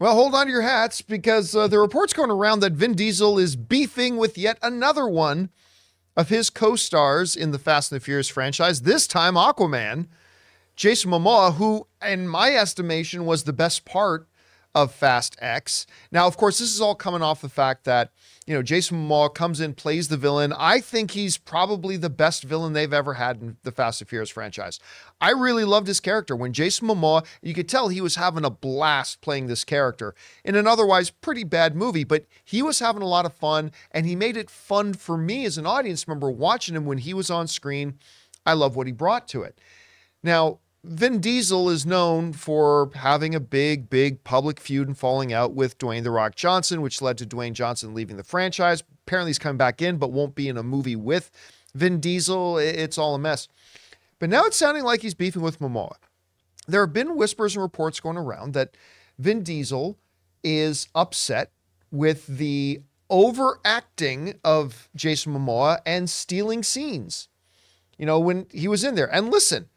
Well, hold on to your hats because uh, the report's going around that Vin Diesel is beefing with yet another one of his co stars in the Fast and the Furious franchise, this time Aquaman, Jason Momoa, who, in my estimation, was the best part of Fast X. Now, of course, this is all coming off the fact that, you know, Jason Momoa comes in, plays the villain. I think he's probably the best villain they've ever had in the Fast and Furious franchise. I really loved his character. When Jason Momoa, you could tell he was having a blast playing this character in an otherwise pretty bad movie, but he was having a lot of fun and he made it fun for me as an audience member watching him when he was on screen. I love what he brought to it. Now, Vin Diesel is known for having a big, big public feud and falling out with Dwayne The Rock Johnson, which led to Dwayne Johnson leaving the franchise. Apparently, he's coming back in, but won't be in a movie with Vin Diesel. It's all a mess. But now it's sounding like he's beefing with Momoa. There have been whispers and reports going around that Vin Diesel is upset with the overacting of Jason Momoa and stealing scenes. You know, when he was in there. And listen,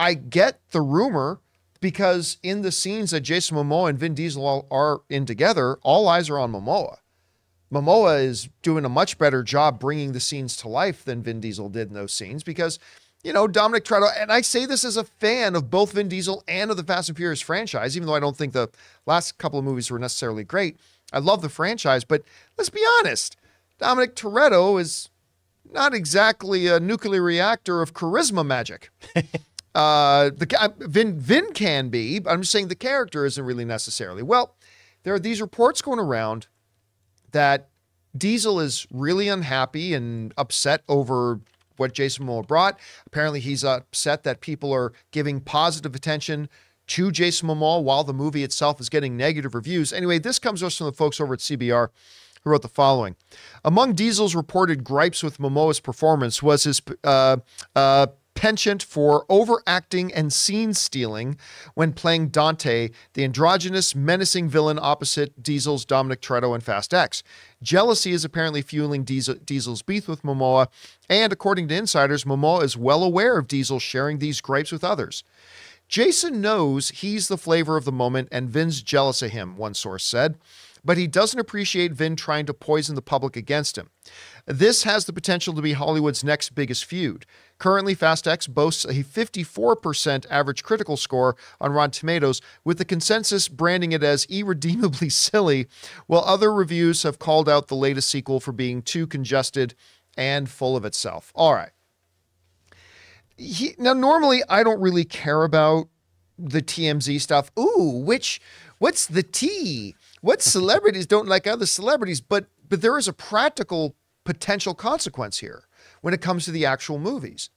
I get the rumor because in the scenes that Jason Momoa and Vin Diesel are in together, all eyes are on Momoa. Momoa is doing a much better job bringing the scenes to life than Vin Diesel did in those scenes because, you know, Dominic Toretto, and I say this as a fan of both Vin Diesel and of the Fast and Furious franchise, even though I don't think the last couple of movies were necessarily great. I love the franchise, but let's be honest, Dominic Toretto is not exactly a nuclear reactor of charisma magic. Uh, the Vin Vin can be, but I'm just saying the character isn't really necessarily. Well, there are these reports going around that Diesel is really unhappy and upset over what Jason Momoa brought. Apparently, he's upset that people are giving positive attention to Jason Momoa while the movie itself is getting negative reviews. Anyway, this comes to us from the folks over at CBR who wrote the following. Among Diesel's reported gripes with Momoa's performance was his uh, uh, penchant for overacting and scene stealing when playing Dante, the androgynous, menacing villain opposite Diesel's Dominic Toretto in Fast X. Jealousy is apparently fueling Diesel, Diesel's beef with Momoa, and according to insiders, Momoa is well aware of Diesel sharing these gripes with others. Jason knows he's the flavor of the moment, and Vin's jealous of him, one source said but he doesn't appreciate Vin trying to poison the public against him. This has the potential to be Hollywood's next biggest feud. Currently, Fast X boasts a 54% average critical score on Rotten Tomatoes, with the consensus branding it as irredeemably silly, while other reviews have called out the latest sequel for being too congested and full of itself. All right. He, now, normally, I don't really care about the TMZ stuff. Ooh, which, what's the T? What celebrities don't like other celebrities? But but there is a practical potential consequence here when it comes to the actual movies.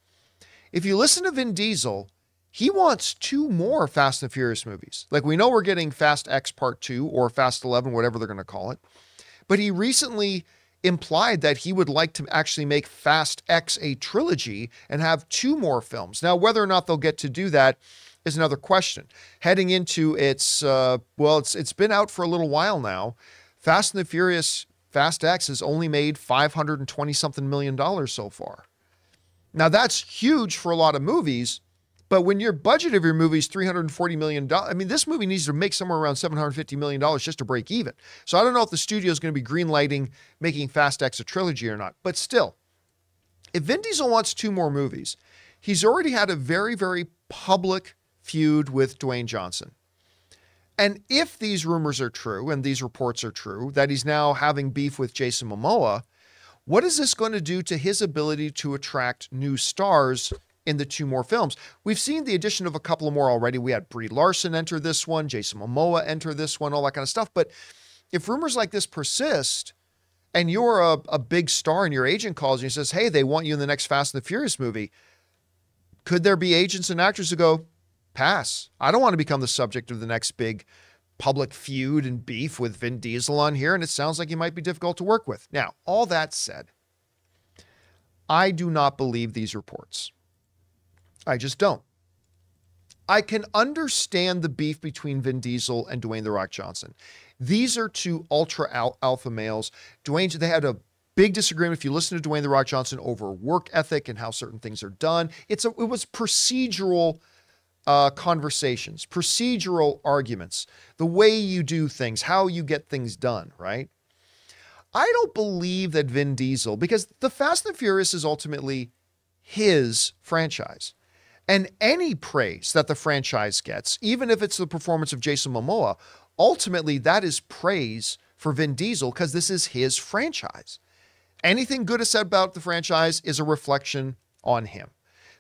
If you listen to Vin Diesel, he wants two more Fast and Furious movies. Like we know we're getting Fast X Part 2 or Fast 11, whatever they're going to call it. But he recently implied that he would like to actually make Fast X a trilogy and have two more films. Now, whether or not they'll get to do that is another question. Heading into its, uh, well, it's it's been out for a little while now. Fast and the Furious Fast X has only made 520 something million dollars so far. Now that's huge for a lot of movies, but when your budget of your movie is 340 million dollars, I mean this movie needs to make somewhere around 750 million dollars just to break even. So I don't know if the studio is going to be greenlighting making Fast X a trilogy or not, but still, if Vin Diesel wants two more movies, he's already had a very very public feud with Dwayne Johnson. And if these rumors are true and these reports are true that he's now having beef with Jason Momoa, what is this going to do to his ability to attract new stars in the two more films? We've seen the addition of a couple more already. We had Brie Larson enter this one, Jason Momoa enter this one, all that kind of stuff. But if rumors like this persist, and you're a, a big star and your agent calls you and says, Hey, they want you in the next Fast and the Furious movie. Could there be agents and actors who go, pass. I don't want to become the subject of the next big public feud and beef with Vin Diesel on here, and it sounds like he might be difficult to work with. Now, all that said, I do not believe these reports. I just don't. I can understand the beef between Vin Diesel and Dwayne The Rock Johnson. These are two ultra al- alpha males. Dwayne, they had a big disagreement. If you listen to Dwayne The Rock Johnson over work ethic and how certain things are done, it's a, it was procedural uh, conversations, procedural arguments, the way you do things, how you get things done, right? I don't believe that Vin Diesel, because the Fast and the Furious is ultimately his franchise. And any praise that the franchise gets, even if it's the performance of Jason Momoa, ultimately that is praise for Vin Diesel because this is his franchise. Anything good is said about the franchise is a reflection on him.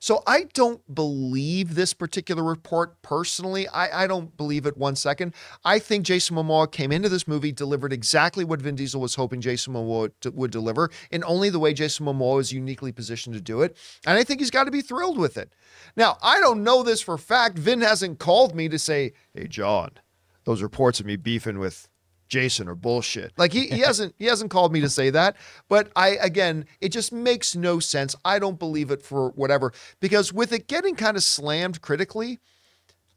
So I don't believe this particular report personally. I, I don't believe it one second. I think Jason Momoa came into this movie, delivered exactly what Vin Diesel was hoping Jason Momoa would deliver, in only the way Jason Momoa is uniquely positioned to do it. And I think he's got to be thrilled with it. Now, I don't know this for fact. Vin hasn't called me to say, hey, John, those reports of me beefing with Jason or bullshit. Like he, he hasn't he hasn't called me to say that, but I again, it just makes no sense. I don't believe it for whatever because with it getting kind of slammed critically,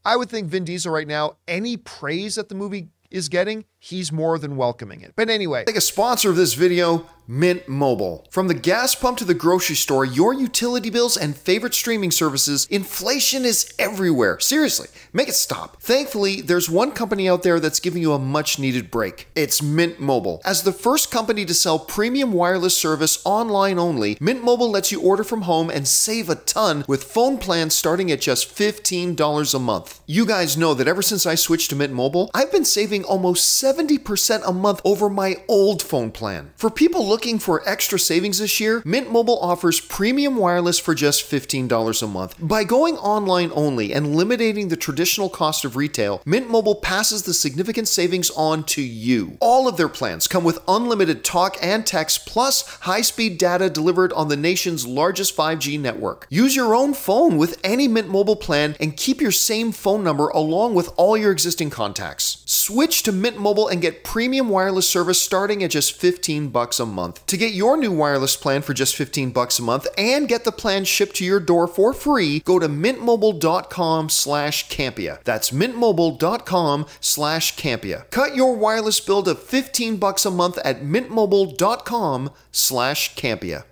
I would think Vin Diesel right now any praise that the movie is getting, he's more than welcoming it. But anyway, like a sponsor of this video, Mint Mobile. From the gas pump to the grocery store, your utility bills and favorite streaming services, inflation is everywhere. Seriously, make it stop. Thankfully, there's one company out there that's giving you a much needed break. It's Mint Mobile. As the first company to sell premium wireless service online only, Mint Mobile lets you order from home and save a ton with phone plans starting at just $15 a month. You guys know that ever since I switched to Mint Mobile, I've been saving almost 70% a month over my old phone plan. For people looking looking for extra savings this year, Mint Mobile offers premium wireless for just $15 a month. By going online only and eliminating the traditional cost of retail, Mint Mobile passes the significant savings on to you. All of their plans come with unlimited talk and text plus high-speed data delivered on the nation's largest 5G network. Use your own phone with any Mint Mobile plan and keep your same phone number along with all your existing contacts. Switch to Mint Mobile and get premium wireless service starting at just 15 bucks a month. To get your new wireless plan for just 15 bucks a month and get the plan shipped to your door for free, go to mintmobile.com slash Campea. That's mintmobile.com slash Campea. Cut your wireless bill to 15 bucks a month at mintmobile.com slash Campea.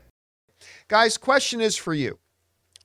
Guys, question is for you.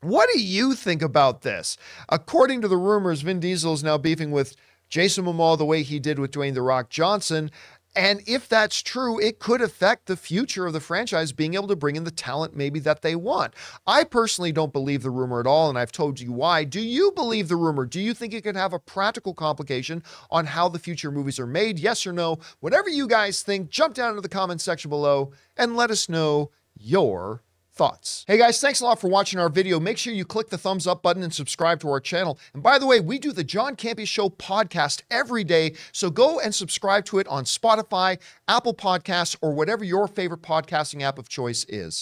What do you think about this? According to the rumors, Vin Diesel is now beefing with Jason Momoa the way he did with Dwayne The Rock Johnson. And if that's true, it could affect the future of the franchise being able to bring in the talent maybe that they want. I personally don't believe the rumor at all, and I've told you why. Do you believe the rumor? Do you think it could have a practical complication on how the future movies are made? Yes or no? Whatever you guys think, jump down into the comment section below and let us know your thoughts. Hey guys, thanks a lot for watching our video. Make sure you click the thumbs up button and subscribe to our channel. And by the way, we do the John Campea Show podcast every day, so go and subscribe to it on Spotify, Apple Podcasts, or whatever your favorite podcasting app of choice is.